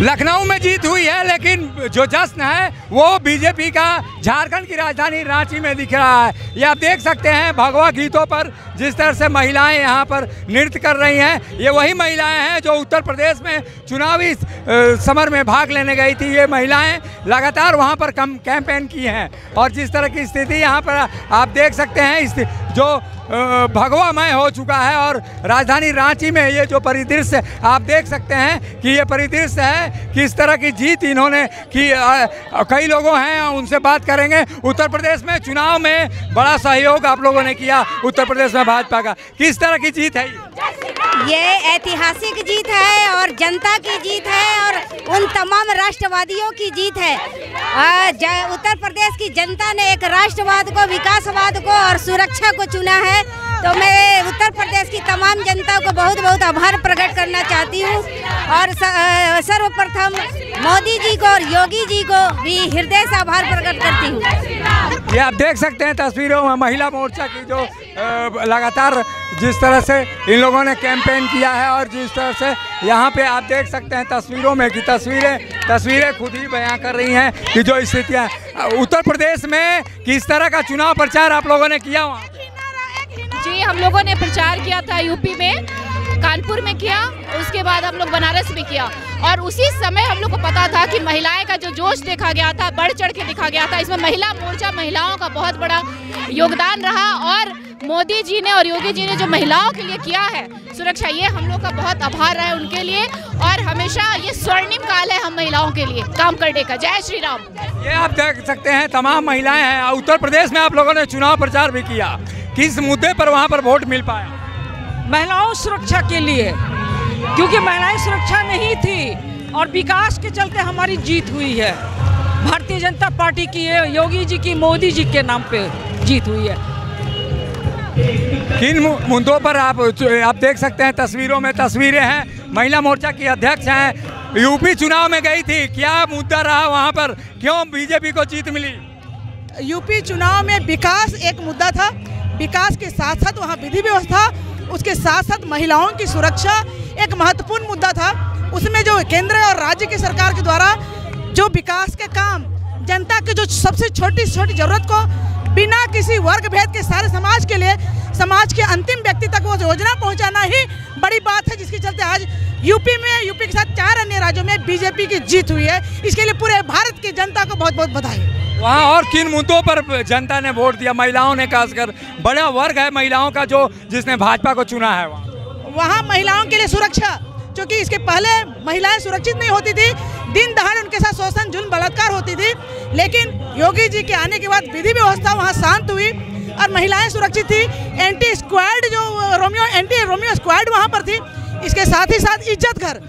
लखनऊ में जीत हुई है, लेकिन जो जश्न है, वो बीजेपी का झारखंड की राजधानी रांची में दिख रहा है। ये आप देख सकते हैं भगवा गीतों पर जिस तरह से महिलाएँ यहाँ पर नृत्य कर रही हैं, ये वही महिलाएँ हैं जो उत्तर प्रदेश में चुनावी समर में भाग लेने गई थी। ये महिलाएँ लगातार वहाँ पर कम, कैंपेन की हैं। और जिस तरह की स्थिति यहाँ पर आप देख सकते हैं जो भगवामय हो चुका है और राजधानी रांची में ये जो परिदृश्य आप देख सकते हैं कि ये परिदृश्य है किस तरह की जीत इन्होंने की कई लोगों हैं, उनसे बात करेंगे। उत्तर प्रदेश में चुनाव में बड़ा सहयोग आप लोगों ने किया उत्तर प्रदेश में भाजपा का। किस तरह की जीत है ये? ये ऐतिहासिक जीत है और जनता की जीत है और उन तमाम राष्ट्रवादियों की जीत है। उत्तर प्रदेश की जनता ने एक राष्ट्रवाद को, विकासवाद को और सुरक्षा को चुना है तो मैं उत्तर प्रदेश की तमाम जनता को बहुत बहुत आभार प्रकट करना चाहती हूँ। और सर्वप्रथम मोदी जी को और योगी जी को भी हृदय से आभार प्रकट करती हूँ। ये आप देख सकते हैं तस्वीरों में महिला मोर्चा की जो लगातार जिस तरह से इन लोगों ने कैंपेन किया है और जिस तरह से यहाँ पे आप देख सकते हैं तस्वीरों में कि तस्वीरें तस्वीरें खुद ही बयां कर रही हैं कि जो स्थितियाँ उत्तर प्रदेश में किस तरह का चुनाव प्रचार आप लोगों ने किया वहाँ हम लोगों ने प्रचार किया था यूपी में, कानपुर में किया, उसके बाद हम लोग बनारस में किया। और उसी समय हम लोग को पता था कि महिलाएँ का जो जोश देखा गया था, बढ़ चढ़ के दिखा गया था, इसमें महिला मोर्चा महिलाओं का बहुत बड़ा योगदान रहा। और मोदी जी ने और योगी जी ने जो महिलाओं के लिए किया है सुरक्षा, ये हम लोग का बहुत आभार रहा है उनके लिए। और हमेशा ये स्वर्णिम काल है हम महिलाओं के लिए, काम करने का। जय श्री राम। ये आप देख सकते हैं, तमाम महिलाएँ हैं। उत्तर प्रदेश में आप लोगों ने चुनाव प्रचार भी किया। किस मुद्दे पर वहाँ पर वोट मिल पाया? महिलाओं सुरक्षा के लिए क्योंकि महिलाएँ सुरक्षा नहीं थी और विकास के चलते हमारी जीत हुई है। भारतीय जनता पार्टी की योगी जी की मोदी जी के नाम पे जीत हुई है। किन मुद्दों पर आप आप देख सकते हैं तस्वीरों में तस्वीरें हैं। महिला मोर्चा की अध्यक्ष हैं। यूपी चुनाव में गई थी। क्या मुद्दा रहा वहाँ पर? क्यों बीजेपी को जीत मिली? यूपी चुनाव में विकास एक मुद्दा था। विकास के साथ साथ वहाँ विधि व्यवस्था, उसके साथ साथ महिलाओं की सुरक्षा एक महत्वपूर्ण मुद्दा था। उसमें जो केंद्र और राज्य की सरकार के द्वारा जो विकास के काम, जनता की जो सबसे छोटी छोटी ज़रूरत को बिना किसी वर्ग भेद के सारे समाज के लिए, समाज के अंतिम व्यक्ति तक वो योजना पहुंचाना ही बड़ी बात है, जिसके चलते आज यूपी में, यूपी के साथ चार अन्य राज्यों में बीजेपी की जीत हुई है। इसके लिए पूरे भारत की जनता को बहुत बहुत बधाई। वहाँ और किन मुद्दों पर जनता ने वोट दिया? महिलाओं ने, खासकर बड़ा वर्ग है महिलाओं का जो जिसने भाजपा को चुना है वहाँ। वहाँ महिलाओं के लिए सुरक्षा, क्योंकि इसके पहले महिलाएँ सुरक्षित नहीं होती थी। दिन दहाड़ उनके साथ शोषण, जुल्म, बलात्कार होती थी। लेकिन योगी जी के आने के बाद विधि व्यवस्था वहाँ शांत हुई और महिलाएँ सुरक्षित थी। एंटी स्क्वाड जो रोमियो एंटी रोमियो स्क्वाड वहाँ पर थी। इसके साथ ही साथ इज़्ज़त घर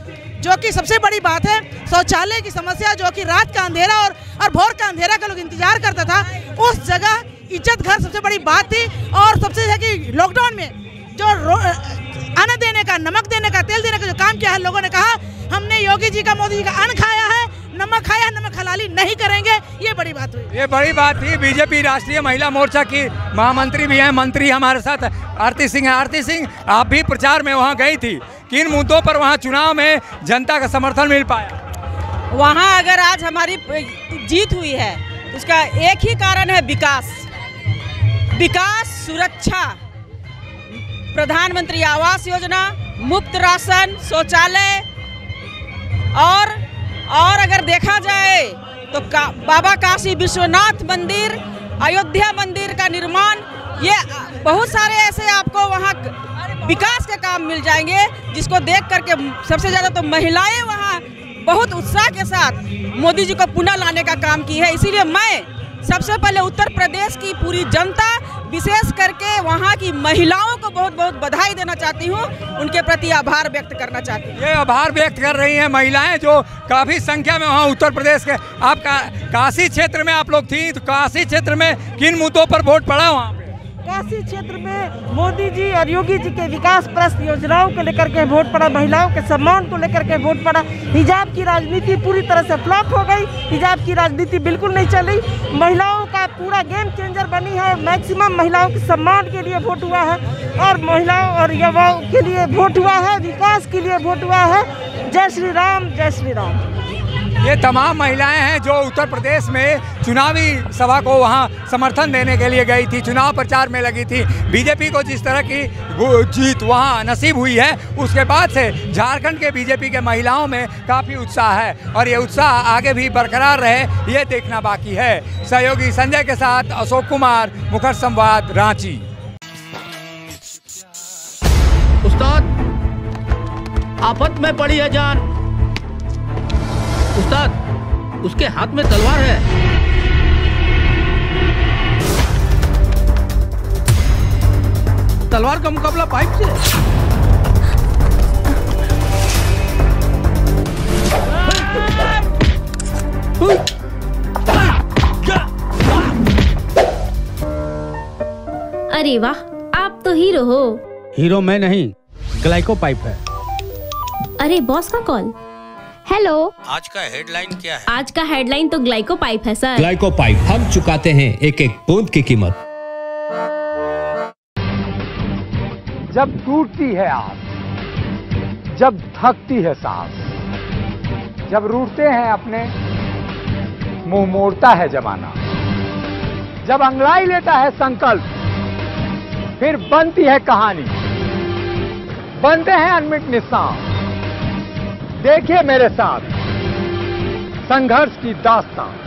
जो कि सबसे बड़ी बात है, शौचालय की समस्या जो कि रात का अंधेरा और और भोर का अंधेरा का लोग इंतज़ार करता था, उस जगह इज़्ज़त घर सबसे बड़ी बात थी और सबसे है कि लॉकडाउन में जो अन्न देने का, नमक देने का, तेल देने का जो काम किया है, लोगों ने कहा, हमने योगी जी का, मोदी जी का अन्न खाया है, नमक खाया है, नमक हलाली नहीं करेंगे, ये बड़ी बात हुई। ये बड़ी बात थी, बीजेपी राष्ट्रीय महिला मोर्चा की महामंत्री भी हैं, मंत्री हमारे साथ, आरती सिंह आरती सिंह, आप भी प्रचार में वहाँ गई थी। किन मुद्दों पर वहाँ चुनाव में जनता का समर्थन मिल पाया? वहाँ अगर आज हमारी जीत हुई है उसका एक ही कारण है विकास। विकास सुरक्षा। प्रधानमंत्री आवास योजना मुफ़्त राशन शौचालय। और और अगर देखा जाए तो का, बाबा काशी विश्वनाथ मंदिर अयोध्या मंदिर का निर्माण ये बहुत सारे ऐसे आपको वहाँ विकास के काम मिल जाएँगे जिसको देख करके सबसे ज़्यादा तो महिलाएँ वहाँ बहुत उत्साह के साथ मोदी जी को पुनः लाने का काम की है। इसीलिए मैं सबसे पहले उत्तर प्रदेश की पूरी जनता विशेष करके वहाँ की महिलाओं को बहुत बहुत बधाई देना चाहती हूँ। उनके प्रति आभार व्यक्त करना चाहती हूँ। ये आभार व्यक्त कर रही हैं महिलाएँ जो काफ़ी संख्या में वहाँ उत्तर प्रदेश के आप का, काशी क्षेत्र में आप लोग थी तो काशी क्षेत्र में किन मुद्दों पर वोट पड़ा वहाँ? काशी क्षेत्र में मोदी जी और योगी जी के विकास प्रस्त योजनाओं को लेकर के वोट पड़ा, महिलाओं के सम्मान को लेकर के वोट पड़ा। हिजाब की राजनीति पूरी तरह से फ्लॉप हो गई, हिजाब की राजनीति बिल्कुल नहीं चली। महिलाओं का पूरा गेम चेंजर बनी है, मैक्सिमम महिलाओं के सम्मान के लिए वोट हुआ है और महिलाओं और युवाओं के लिए वोट हुआ है, विकास के लिए वोट हुआ है। जय श्री राम, जय श्री राम। ये तमाम महिलाएँ हैं जो उत्तर प्रदेश में चुनावी सभा को वहाँ समर्थन देने के लिए गई थी, चुनाव प्रचार में लगी थी। बीजेपी को जिस तरह की जीत वहाँ नसीब हुई है, उसके बाद से झारखंड के बीजेपी के महिलाओं में काफ़ी उत्साह है और ये उत्साह आगे भी बरकरार रहे, ये देखना बाकी है। सहयोगी संजय के साथ अशोक कुमार, मुखर संवाद, रांची। उस्ताद आफत में पड़ी है जान। उस्ताद उसके हाथ में तलवार है। तलवार का मुकाबला पाइप से। अरे वाह आप तो हीरो हो। हीरो मैं नहीं ग्लाइको पाइप है। अरे बॉस का कॉल। हेलो आज का हेडलाइन क्या है? आज का हेडलाइन तो ग्लाइको पाइप है सर ग्लाइको पाइप हम चुकाते हैं एक एक बूंद की कीमत। जब टूटती है आस जब थकती है सांस जब रूठते हैं अपने मुँह मोड़ता है जमाना जब अंगड़ाई लेता है संकल्प फिर बनती है कहानी बनते हैं अनमिट निशान। देखिए मेरे साथ संघर्ष की दास्तान।